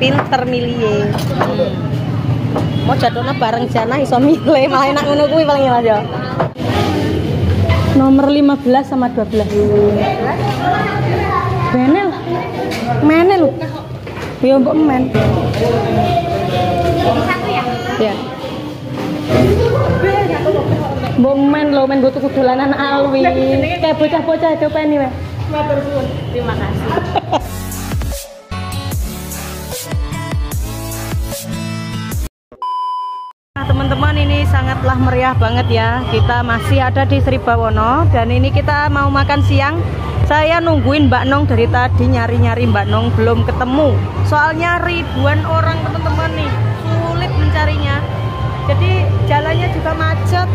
Pinter milih. Mau jatuhnya bareng jana iso milih malah enak ngono kuwi paling ya Mas ya. Nomor 15 sama 12. Menel. Menel. Ya mbok men. Ya. Mbok men lo men gue tuku dolanan alwi. Kayak bocah-bocah itu penny weh. Terima kasih. Nah, teman-teman ini sangatlah meriah banget ya. Kita masih ada di Sri Bawono dan ini kita mau makan siang. Saya nungguin Mbak Nong dari tadi nyari-nyari Mbak Nong belum ketemu. Soalnya ribuan orang teman-teman nih, sulit mencarinya. Jadi jalannya juga macet.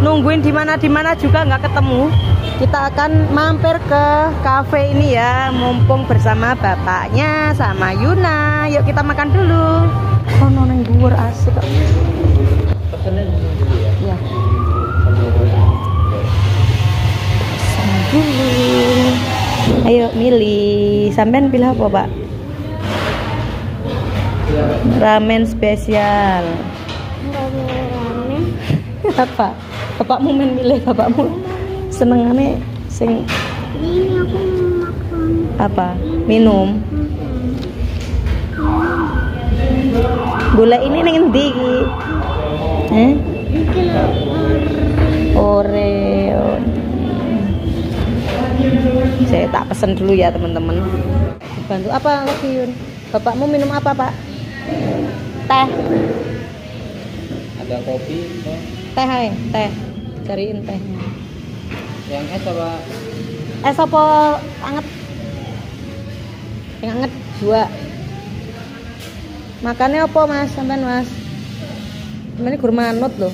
Nungguin di mana di mana juga nggak ketemu. Kita akan mampir ke cafe ini ya, mumpung bersama bapaknya sama Yuna. Yuk kita makan dulu. Oh, noneng dhuwur asik kok. Ya. Dulu. Ayo milih. Sampean pilih apa, Pak? Ramen spesial. Apa? Bapakmu main milih bapakmu. Senengane sing Ini aku makan. apa? Minum. Gula ini endi iki? Eh? Oreo. Saya tak pesen dulu ya teman-teman. Bantu apa lagi Yun? Bapakmu minum apa pak? Teh. ada kopi? Teh hai, teh. Cariin teh. yang es apa Eh sopo anget? Yang anget dua. Makannya apa mas? Sampai mas? Ini kurma manut loh.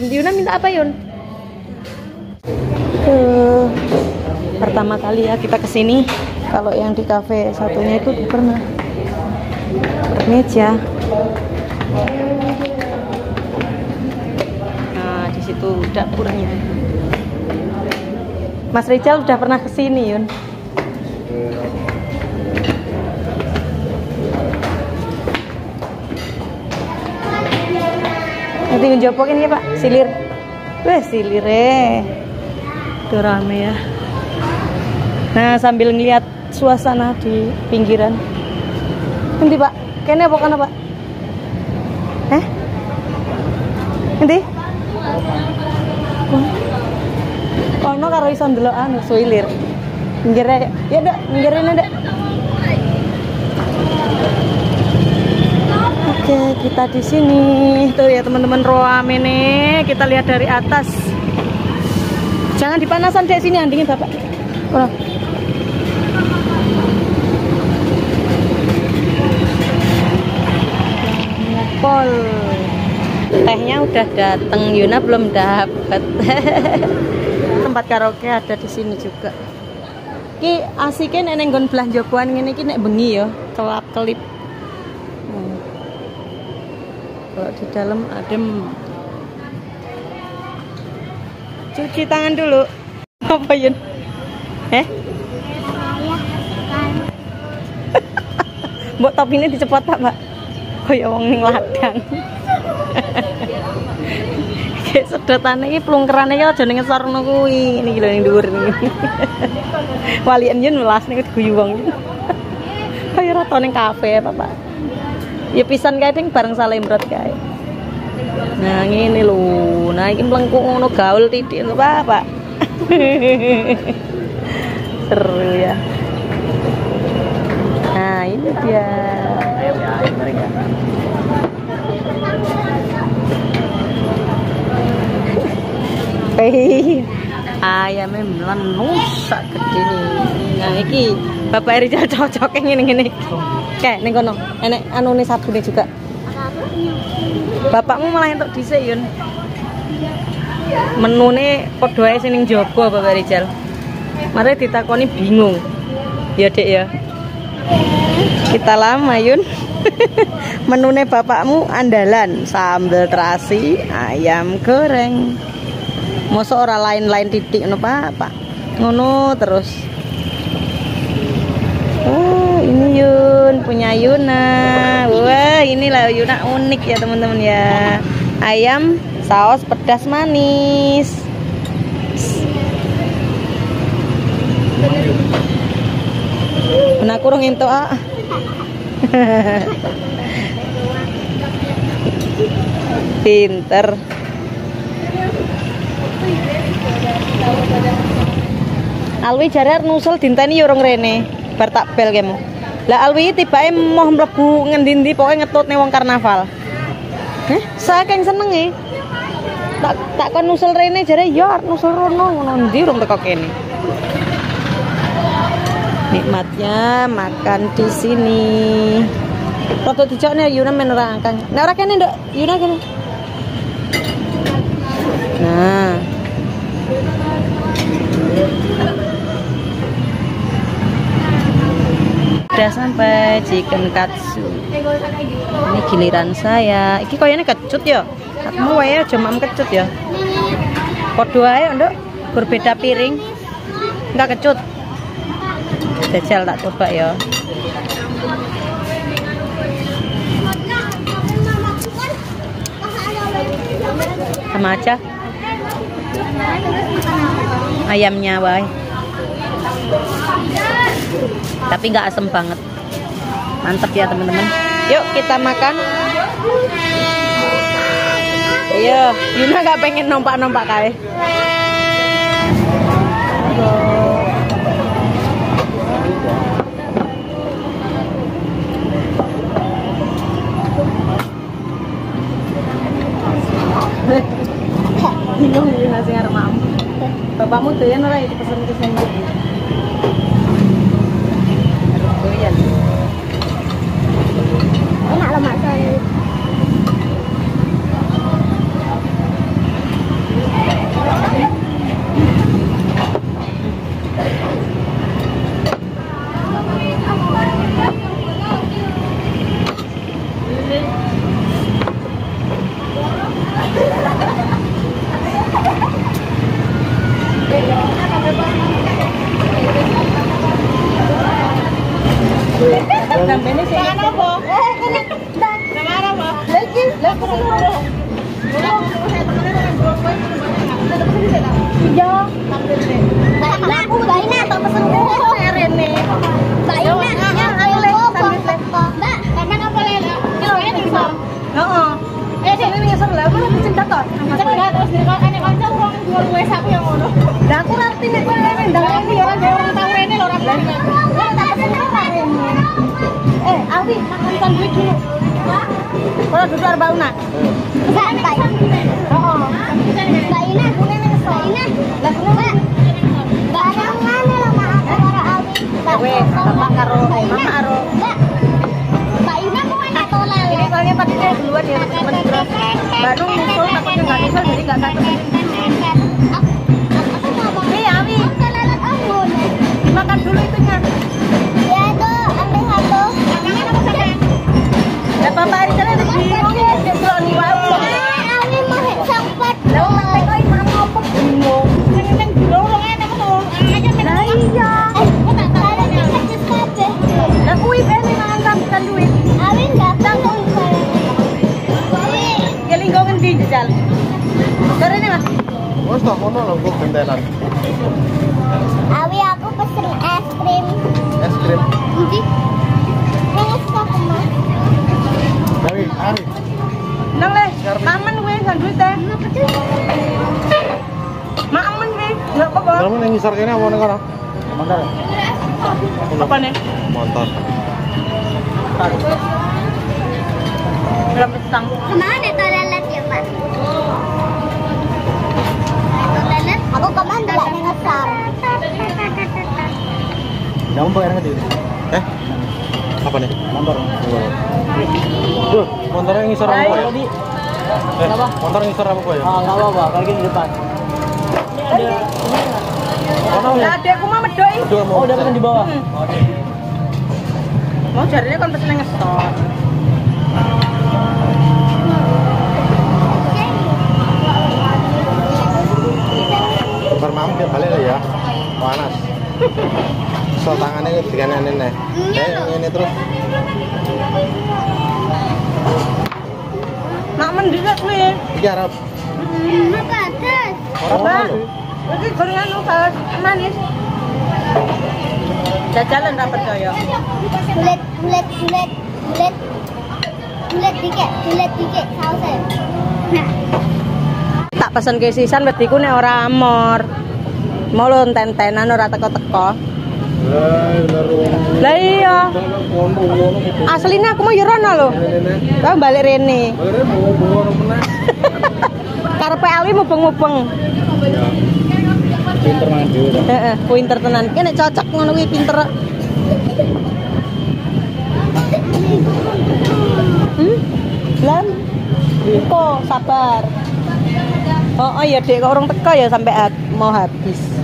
Yuna minta apa Yun? Tuh. Pertama kali ya kita ke sini. Kalau yang di cafe satunya itu pernah meja. Situ dapurnya. Mas Rizal udah pernah ke sini Yun. Nanti ngejopokin ya Pak, silir. Weh silir eh. Tuh rame ya. Nah sambil ngeliat suasana di pinggiran. Nanti Pak, kayaknya apa kana Pak? Eh? Nanti? Kono karo iso ndelok anu suilir. Pinggirnya ya dak, pinggirnya dak. Oke, kita di sini. Tuh ya teman-teman roam ini kita lihat dari atas. Jangan dipanasan dek sini andingin Bapak. Ora. Pol. Tehnya udah dateng, Yuna belum dapat. Tempat karaoke ada di sini juga. Ki asiknya nek nggon belanja buan ngene iki nek bengi ya, kelap-kelip. Hmm. Kalau di dalam adem. Cuci tangan dulu. Apa Yun? Eh? Saya kan Mbok topi ini dicepot tak, Mbak? Kaya wong ning ladang. Kayak sedotane iki plungkerane iki aja ngesor kuwi. Niki lho ning dhuwur niki. Walian yen melas niku diguyu wong. Kaya rata ning kafe apa, Pak? Ya pisan kae ding bareng Salembrot kae. Nah, ngene lho. Nah, iki mlengkuk ngono gaul titik lho, Pak, Pak. Seru ya. Nah, ini dia. Hei, ayamnya melenus sak gede. Nah, iki Bapak Rizal cocok ngene ngene. Kayak ning kono, enek anune sabune juga. Bapakmu malah entuk dhisik, Yun. Menune padha ae sing jaba Bapak Rizal. Mare ditakoni bingung. Ya, Dek ya. Kita lama, Yun. Menune bapakmu andalan, sambal terasi, ayam goreng. Mosok ora lain-lain titik ngono Pak, Pak. ngono terus oh ini Yun punya Yuna wah inilah Yuna unik ya teman-teman ya ayam saus pedas manis Nah kurang itu ah. Pinter. Alwi jare nusul dinteni ya urung rene. Bar tak bel kemu. Lah Alwi tibake mau mlebu ngendi-endi pokoke ngetutne wong karnaval. Heh, saking senenge. Tak tak kon nusul rene jare ya arep nusul rono ngono ndi urung teko kene. Nikmatnya makan di sini. Foto dijokne Yuna menerangkan. Nek ora kene, Nduk. Yuna kene. Nah. Udah sampai chicken katsu. Ini giliran saya. Iki koyone kecut ya. Wae aja mam kecut ya. Podo ae, Nduk. Berbeda piring. Enggak kecut. Jajal tak coba ya. Sama aja. Ayamnya wae. Tapi nggak asem banget. Mantep ya teman-teman. Yuk kita makan. Iya, Yuna nggak pengen nompak-nompak kae. Bingung nasi. Bapakmu doyan ora iki pesen pesen iki. Doyan. Enak loh mak soalnya. Gambene sih. apa? Eh, ini. Nama apa? Lagi, lagi Iya. Mbak aku Rene. Yang? Kilo. Eh, mana dator. Bisa enggak sapu yang ngono. Lah aku kowe ndang gawe wong tau Rene lho ora Rene. Tak? Eh, Alwi, makan duit dulu. Kalau duduk arba una. Santai. Oh. Ina. Lah ngene lho Mak aku karo. Mbak. Bapak karo Ina. mama karo. Mbak. Mbak Ina kok enak to Ini soalnya tadi saya duluan ya teman terus. Mbak Nung nyusul takutnya nggak nyusul jadi nggak satu. Tak ngono lho kok gentenan. Awi aku pesen es krim. Es krim. Aku mah. Dari Ari. Nang le, mamen duit teh. Kenapa tuh? Mamen enggak apa-apa. Nang ngisor kene apa nang kono? Motor. Apa nih? Motor. Dalam petang. Ke mana toilet ya Pak? Toilet? Aku ke mana nengesar. Kamu bayar nggak Eh? Apa nih? Motor. Tuh, motornya ngisor apa ya? Eh, motor ngisor apa ya? Ah, nggak apa-apa, parkir di depan. Mana Lah ya? medoi. Aduh, mau Oh, udah pesen di bawah. Hmm. Mau jarine kon pesen ngestor. Bar mampir balik ya. panas. So tangannya ke kanan nih. Eh, ini terus. Nak mendidak nih. Iki arep Apa atas? orang Mbak, mana? Ini gorengan lu saus manis. Jajalan tak percaya. Bulet, bulet, bulet, bulet. Bulet dikit, bulet dikit sausnya. Nah, Tak pesen ke sisan bediku nek ora amor. Mau lo ten-tenan ora teko-teko. Lah iya, aslinya aku mau yurana lho. Kau balik rene. Karepe Ali mubeng-mubeng. Pinter dhewe. ta. Heeh, pinter tenan. Ki nek cocok ngono kuwi pinter. Hmm? Lan. Kok sabar. Oh, oh ya dek kok orang teka ya sampai mau habis.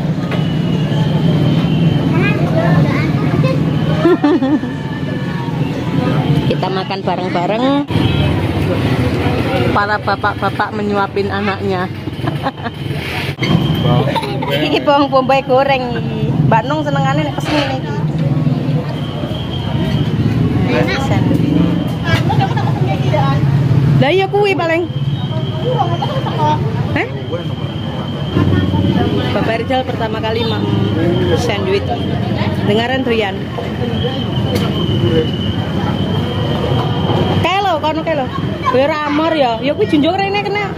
Kita makan bareng-bareng. Para bapak-bapak menyuapin anaknya. Iki bawang bombay goreng. Mbak Nung nek pesen ngene iki. Lah iya kuwi paling. Hah? Bapak Rizal pertama kali mam sandwich. Dengaran Rian. Kelo kono kelo. Kowe ora amor ya. Ya kuwi junjung rene kena.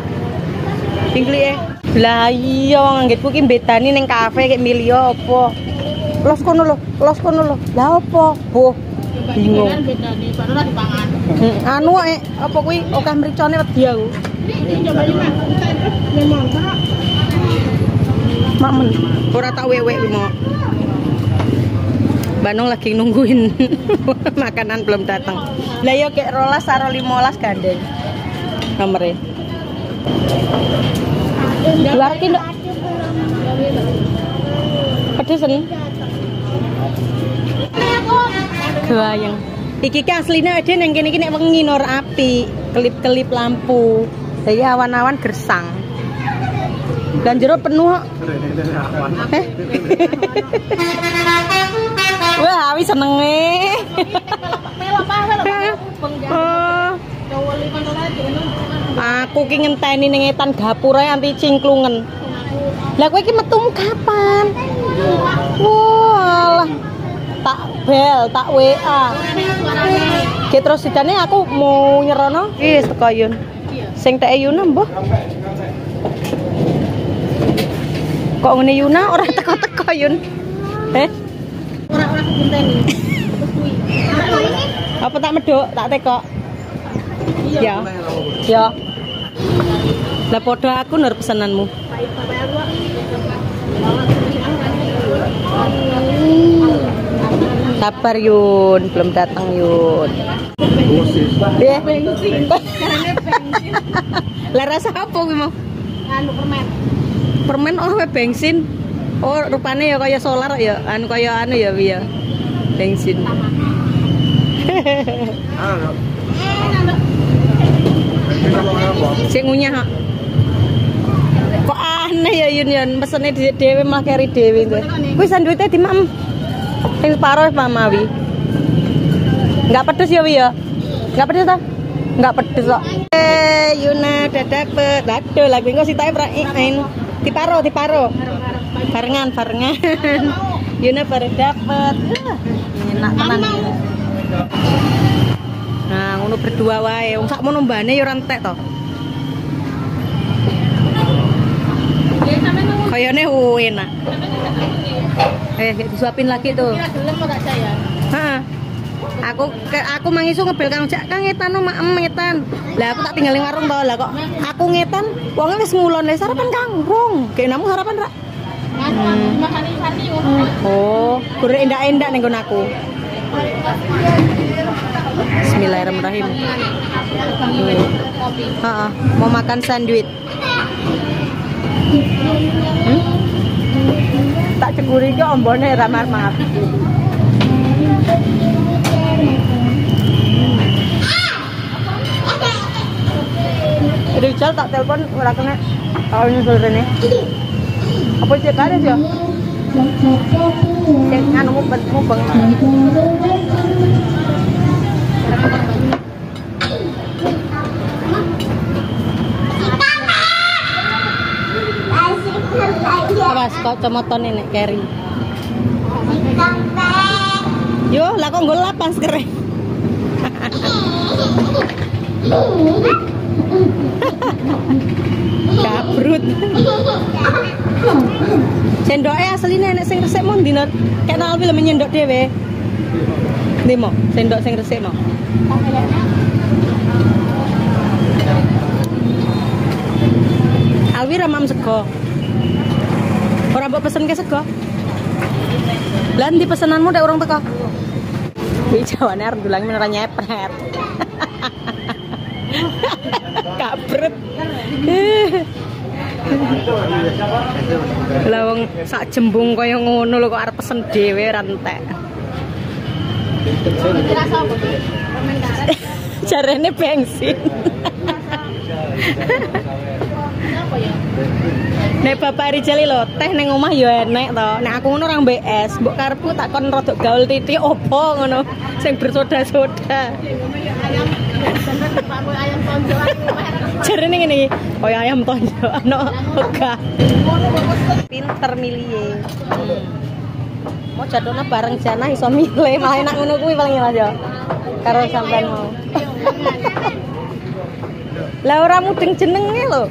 Tingklike. Lah iya wong anggitku ki bedani ning kafe kayak milio apa. Los kono lho, los kono lho. Lah apa? Boh. Bingung. Hmm, anu eh apa kuwi akeh mricone wedi aku. Mamen, ora tak wewek kuwi mau. Bandung lagi nungguin makanan belum datang. Lah yo kayak rolas karo 15 gandeng. Nomere. Luar ki nduk. Pedesen. Kebayang. Iki ki aslinya ada yang kene iki nek wengi nur api, kelip-kelip lampu. Jadi awan-awan gersang. Dan jero penuh. Eh? Wah, awi senenge. Oh. Aku ki ngenteni ning etan gapura anti cingklungen. Lah kowe iki metumu kapan? Wah, tak bel, tak WA. Ki terus sidane aku mau nyerono wis teko Yun. Sing teke Yuna mbah. Kok ngene Yuna ora teko-teko Yun? Eh? Apa tak medok, tak teko? Ya. Ya. Lah podo aku nur pesananmu. Sabar Yun, belum datang Yun. Ya. Lah rasa apa kuwi mau? anu permen. Permen oh we bensin. Oh rupanya ya kayak solar ya, anu kayak anu ya ya. Bensin. Sing ngunyah. Kak. Kok aneh ya Yun Yun, pesene di dhewe malah keri dhewe kuwi. Kuwi sandwite di mam. Sing separo Pak Mawi. Enggak pedes ya Wi ya? Enggak pedes ta? Enggak pedes kok. Eh, Yuna udah dapet. Aduh, lagi engko sitae prain. Diparo, diparo. Barengan, barengan. Yuna baru dapet. Enak tenan. Nah, ngono berdua wae. Wong sakmono mbane ya ora entek to. Kayane enak. Eh, disuapin lagi tuh. Heeh. Aku ke, aku mangisu ngebel Kang Jak, Kang ngetan no maem ngetan. Lah aku tak tinggal ning warung to. Lah kok aku ngetan wonge wis ngulon le sarapan Kang. Rong. Kayak namu sarapan ra? Oh, gurih endak-endak nggon aku. Bismillahirrahmanirrahim. Hmm. Heeh, mau makan sandwich. Hmm? Tak cekuri ki ombone ramar-mar. Rizal tak telepon ora kena kalau nyusul rene. Apa cek ada sih? Sing anu mubeng mubeng. Awas kok comoton ini keri. Yo, lah kok nggo lapan kere. Gabrut. Sendoknya aslinya enek sing resik mau dino kayak nal film nyendok dhewe. Ndi mo, sendok sing resik mo. Alwi ramam sego. Ora mbok pesen ke sego. Lah ndi pesenanmu nek urung teko? Iki jawane arep dulang menara nyepret. Kabrut. Lah sak jembung kaya ngono lho kok arep pesen dhewe ra entek. Dirasa apa? Permen karet. Jarene bensin. Nek Bapak Rijali lho, teh ning omah ya enek to. Nek aku ngono orang BS, mbok karepku tak kon rodok gaul titik opo ngono sing bersoda-soda. Ayam. Tonjolan. Jarene ngene iki, kaya ayam tonjok ana wegah. Pinter milih. Mau jadona bareng jana iso milih, malah enak ngono kuwi paling enak ya. Karo sampean mau. Lah ora mudeng jenenge lho.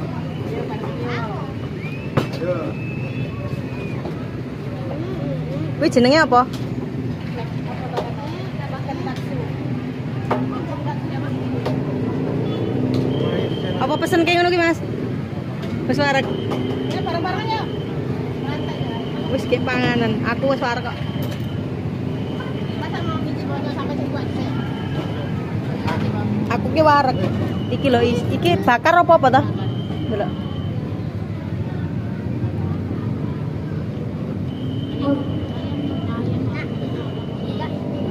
Kuwi jenenge apa? Pesen kayak ngono ki, Mas? Wis wareg. Ya barang-barang ya. Wis ki panganan. Aku wis wareg kok. Masa mau biji bodo sampai dibuat sih. Aku ki wareg. Iki lho, iki bakar apa apa toh? Delok.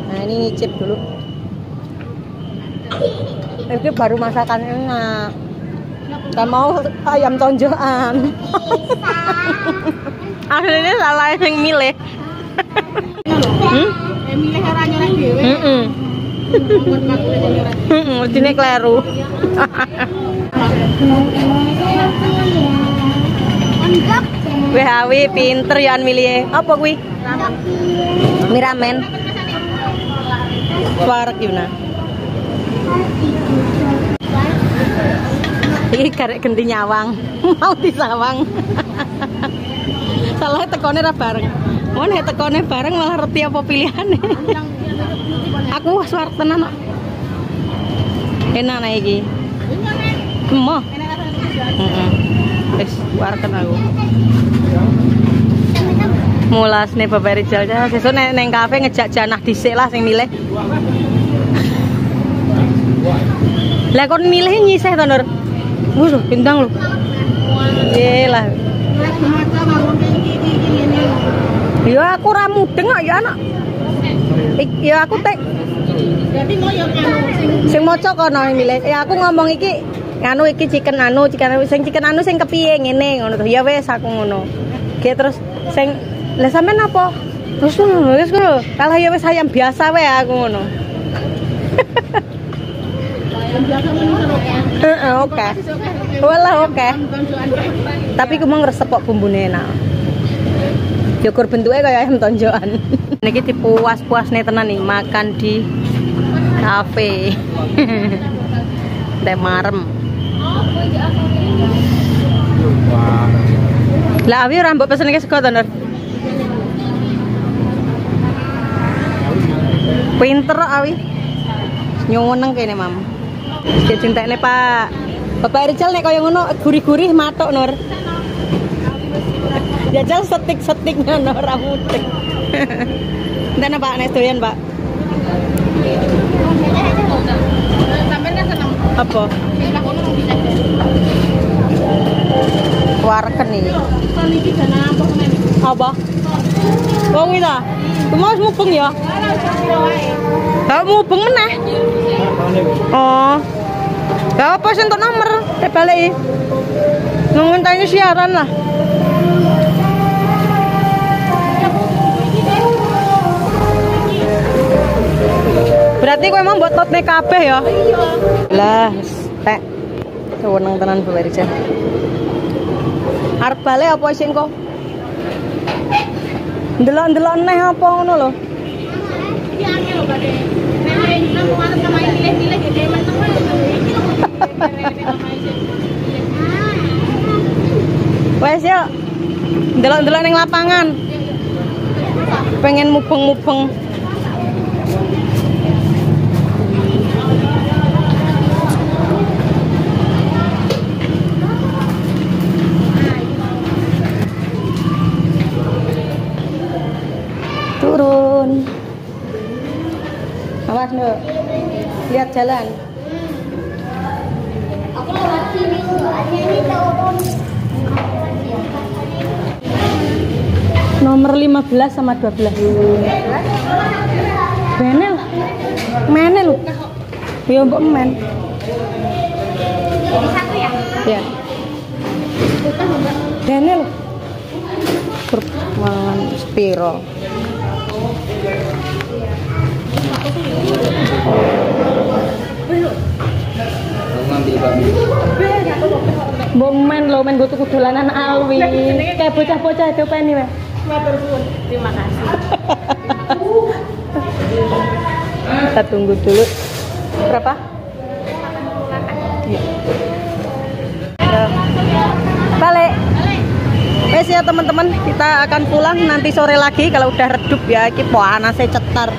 Nah, ini nyicip dulu. Ini baru masakan enak. Gak mau ayam tonjokan. Akhirnya salah yang milih. hmm? Eh milih ora nyolek dhewe. Heeh. Buat bakule nyolek. Heeh, dine kleru. Wih Awi pinter ya milih apa kuwi? Miramen. Warek Yuna. Iki karek genti nyawang, mau disawang. Salah tekone ra bareng. Mau nek tekone bareng malah reti apa pilihane. Aku warek tenan kok. Enak nek iki. Emoh. Heeh. Wis wareken aku. Mulas nih Bapak Rizal ya. Sesuk nek neng kafe ngejak janah dhisik lah sing milih. Lah kon milih nyisih to Nur. Lho, bintang lho. Lah. Lagi maca bangun iki iki ngene. Ya aku ra mudeng kok ya anak. Ya aku tek Jadi mau anu sing maca kono milih. Ya aku ngomong iki anu iki chicken anu, chicken anu sing chicken anu sing kepiye ngene ngono to. Ya wis aku ngono. Ki terus sing lah sampean apa? Terus ngono wis ngono. Kalah ya wis ayam biasa wae aku ngono. yang biasa menungso oke. Oke. Walah oke. Tapi ku mau ngresep kok bumbune enak. Yogur bentuknya kayak ayam tonjokan. Niki dipuas-puas nih tenan nih makan di kafe. Teh marem. Lah awi ora mbok pesen iki sego to, Nur? Pinter awi. Nyuwuneng kene, Mam. Wis cintekne, Pak. Bapak Rizal nek kaya ngono gurih-gurih matok, Nur. Jajal setik-setik ngono ora mudeng. Enten Pak nek doyan, Pak. Apa? Warken iki. Apa? Wong ita. Ah. Kumaus mubeng ya? Tahu mubeng meneh. Oh. Gak apa sih untuk nomor eh, balik. Ya. Nungguin tanya siaran lah Berarti gue emang buat tote kabeh ya? Iya. Lah, teh. Seneng tenan Bu Arep balik apa sih kok? Ndelok-ndelok neh apa ngono lho. Wes yuk. Ndelok-ndelok ning lapangan. Pengen mubeng-mubeng. Nduk. Lihat jalan. Aku lewat sini soalnya ini turun. Nomor 15 sama 12. Menel. Menel lho. Ya mbok men. Jadi satu ya? Ya. Dene lho. Grup spiro. Mbok men gue tuku dolanan alwi. Kayak bocah-bocah itu penny weh. Terima kasih. Kita tunggu dulu. Berapa? Iya. Ya. Balik. Wes ya teman-teman, kita akan pulang nanti sore lagi kalau udah redup ya. Iki panasnya cetar.